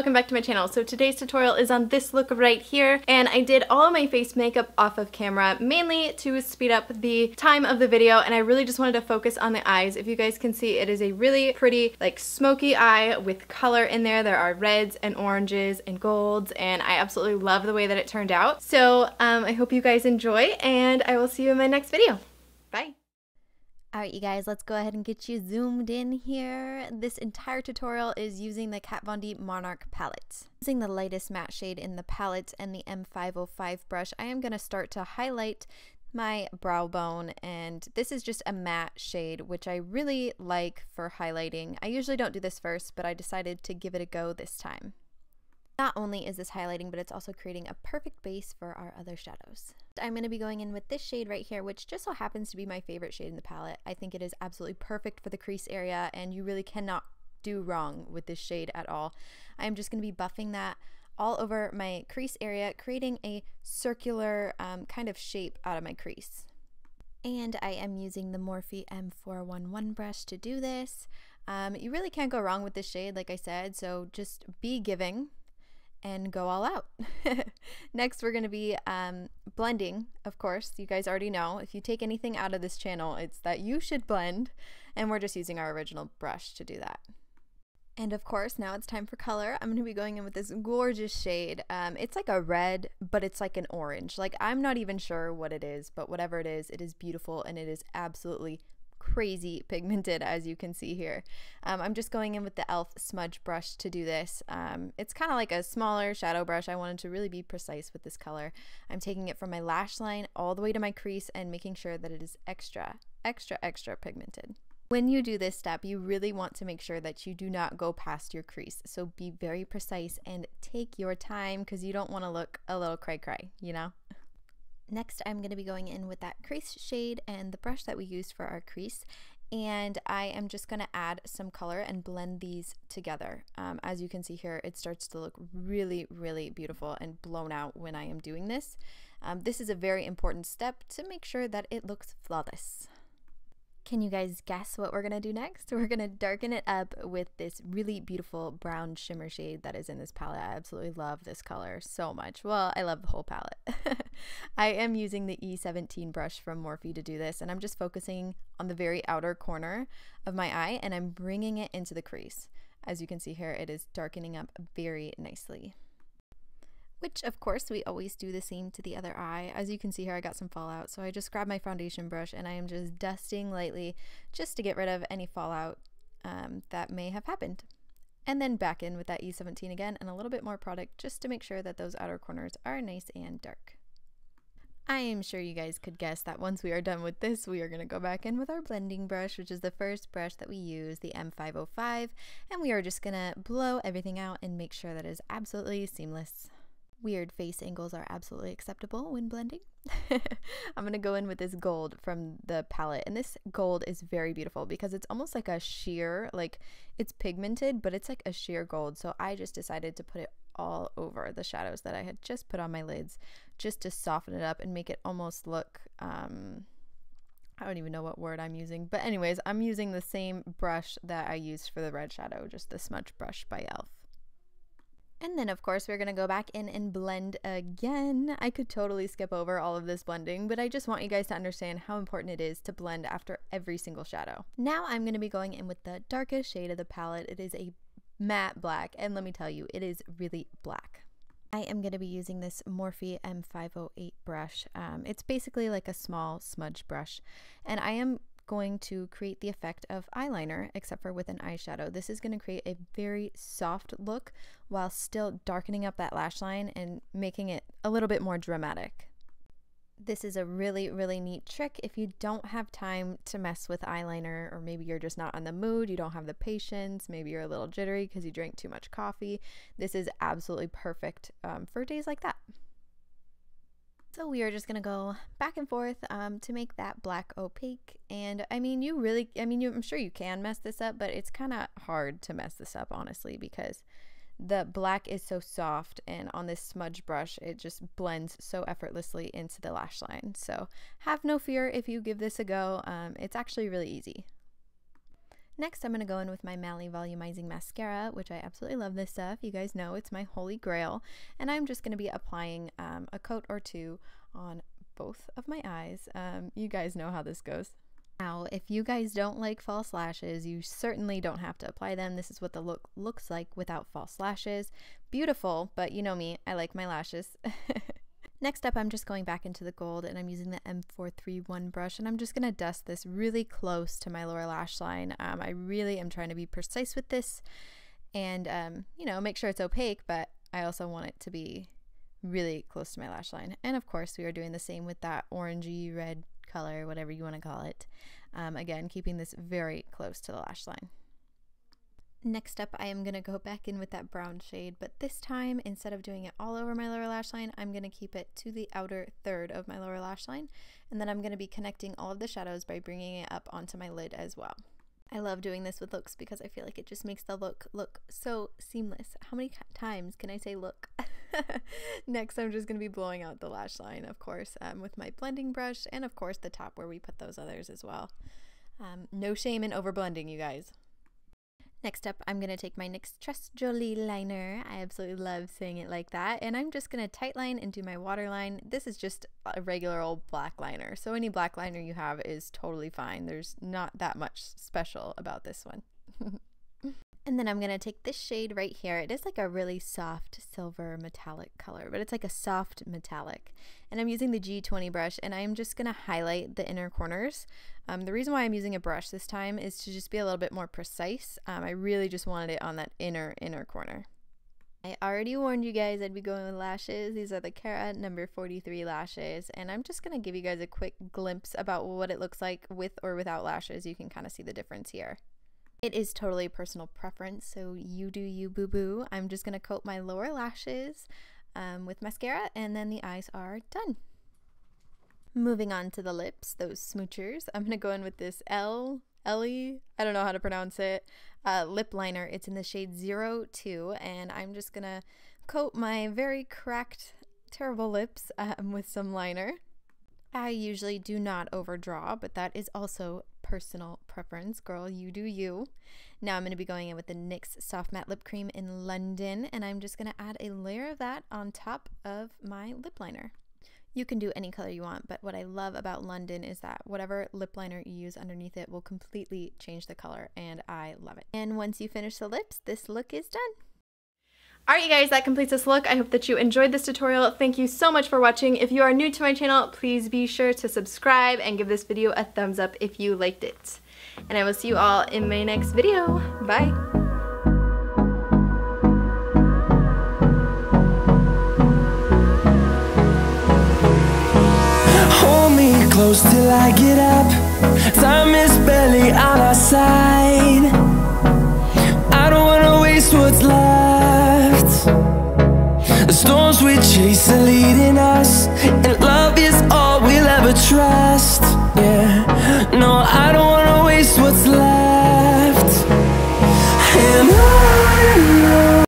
welcome back to my channel. So today's tutorial is on this look right here and I did all of my face makeup off of camera mainly to speed up the time of the video and I really just wanted to focus on the eyes. If you guys can see it is a really pretty like smoky eye with color in there. There are reds and oranges and golds and I absolutely love the way that it turned out. So um, I hope you guys enjoy and I will see you in my next video. Bye! Alright you guys, let's go ahead and get you zoomed in here. This entire tutorial is using the Kat Von D Monarch palette. Using the lightest matte shade in the palette and the M505 brush, I am going to start to highlight my brow bone and this is just a matte shade which I really like for highlighting. I usually don't do this first but I decided to give it a go this time. Not only is this highlighting, but it's also creating a perfect base for our other shadows. I'm going to be going in with this shade right here, which just so happens to be my favorite shade in the palette. I think it is absolutely perfect for the crease area, and you really cannot do wrong with this shade at all. I'm just going to be buffing that all over my crease area, creating a circular um, kind of shape out of my crease. And I am using the Morphe M411 brush to do this. Um, you really can't go wrong with this shade, like I said, so just be giving and go all out. Next, we're going to be um, blending, of course. You guys already know. If you take anything out of this channel, it's that you should blend, and we're just using our original brush to do that. And of course, now it's time for color. I'm going to be going in with this gorgeous shade. Um, it's like a red, but it's like an orange. Like, I'm not even sure what it is, but whatever it is, it is beautiful, and it is absolutely crazy pigmented as you can see here. Um, I'm just going in with the e.l.f. smudge brush to do this. Um, it's kind of like a smaller shadow brush. I wanted to really be precise with this color. I'm taking it from my lash line all the way to my crease and making sure that it is extra, extra, extra pigmented. When you do this step, you really want to make sure that you do not go past your crease. So be very precise and take your time because you don't want to look a little cray cray, you know? Next, I'm going to be going in with that crease shade and the brush that we used for our crease. And I am just going to add some color and blend these together. Um, as you can see here, it starts to look really, really beautiful and blown out when I am doing this. Um, this is a very important step to make sure that it looks flawless. Can you guys guess what we're going to do next? We're going to darken it up with this really beautiful brown shimmer shade that is in this palette. I absolutely love this color so much. Well, I love the whole palette. I am using the E17 brush from Morphe to do this, and I'm just focusing on the very outer corner of my eye, and I'm bringing it into the crease. As you can see here, it is darkening up very nicely which of course we always do the same to the other eye. As you can see here, I got some fallout, so I just grabbed my foundation brush and I am just dusting lightly just to get rid of any fallout um, that may have happened. And then back in with that E17 again and a little bit more product just to make sure that those outer corners are nice and dark. I am sure you guys could guess that once we are done with this, we are going to go back in with our blending brush, which is the first brush that we use, the M505, and we are just going to blow everything out and make sure that is absolutely seamless. Weird face angles are absolutely acceptable when blending. I'm going to go in with this gold from the palette. And this gold is very beautiful because it's almost like a sheer, like it's pigmented, but it's like a sheer gold. So I just decided to put it all over the shadows that I had just put on my lids just to soften it up and make it almost look, um, I don't even know what word I'm using. But anyways, I'm using the same brush that I used for the red shadow, just the smudge brush by e.l.f. And then of course we're going to go back in and blend again. I could totally skip over all of this blending, but I just want you guys to understand how important it is to blend after every single shadow. Now I'm going to be going in with the darkest shade of the palette. It is a matte black, and let me tell you, it is really black. I am going to be using this Morphe M508 brush. Um, it's basically like a small smudge brush, and I am going to create the effect of eyeliner, except for with an eyeshadow. This is going to create a very soft look while still darkening up that lash line and making it a little bit more dramatic. This is a really, really neat trick if you don't have time to mess with eyeliner, or maybe you're just not on the mood, you don't have the patience, maybe you're a little jittery because you drank too much coffee. This is absolutely perfect um, for days like that. So we are just to go back and forth um, to make that black opaque. And I mean, you really, I mean, you, I'm sure you can mess this up, but it's kind of hard to mess this up, honestly, because the black is so soft and on this smudge brush, it just blends so effortlessly into the lash line. So have no fear if you give this a go. Um, it's actually really easy. Next, I'm going to go in with my Mally Volumizing Mascara, which I absolutely love this stuff. You guys know it's my holy grail. And I'm just going to be applying um, a coat or two on both of my eyes. Um, you guys know how this goes. Now, if you guys don't like false lashes, you certainly don't have to apply them. This is what the look looks like without false lashes. Beautiful, but you know me, I like my lashes. Next up, I'm just going back into the gold and I'm using the M431 brush and I'm just going to dust this really close to my lower lash line. Um, I really am trying to be precise with this and, um, you know, make sure it's opaque, but I also want it to be really close to my lash line. And of course, we are doing the same with that orangey red color, whatever you want to call it. Um, again, keeping this very close to the lash line. Next up, I am going to go back in with that brown shade, but this time, instead of doing it all over my lower lash line, I'm going to keep it to the outer third of my lower lash line, and then I'm going to be connecting all of the shadows by bringing it up onto my lid as well. I love doing this with looks because I feel like it just makes the look look so seamless. How many times can I say look? Next, I'm just going to be blowing out the lash line, of course, um, with my blending brush, and of course the top where we put those others as well. Um, no shame in over blending, you guys. Next up, I'm going to take my NYX Trust Jolie liner. I absolutely love saying it like that. And I'm just going to tightline and do my waterline. This is just a regular old black liner. So any black liner you have is totally fine. There's not that much special about this one. And then I'm going to take this shade right here. It is like a really soft silver metallic color, but it's like a soft metallic. And I'm using the G20 brush and I'm just going to highlight the inner corners. Um, the reason why I'm using a brush this time is to just be a little bit more precise. Um, I really just wanted it on that inner, inner corner. I already warned you guys I'd be going with lashes. These are the Kara number 43 lashes. And I'm just going to give you guys a quick glimpse about what it looks like with or without lashes. You can kind of see the difference here. It is totally personal preference, so you do you boo boo. I'm just to coat my lower lashes um, with mascara and then the eyes are done. Moving on to the lips, those smoochers. I'm to go in with this L, Ellie, I don't know how to pronounce it, uh, lip liner. It's in the shade 02 and I'm just to coat my very cracked, terrible lips um, with some liner. I usually do not overdraw, but that is also personal preference. Girl, you do you. Now I'm going to be going in with the NYX Soft Matte Lip Cream in London, and I'm just going to add a layer of that on top of my lip liner. You can do any color you want, but what I love about London is that whatever lip liner you use underneath it will completely change the color, and I love it. And once you finish the lips, this look is done. Alright you guys, that completes this look. I hope that you enjoyed this tutorial. Thank you so much for watching. If you are new to my channel, please be sure to subscribe and give this video a thumbs up if you liked it. And I will see you all in my next video. Bye! Close till I get up Time is barely on our side chase are leading us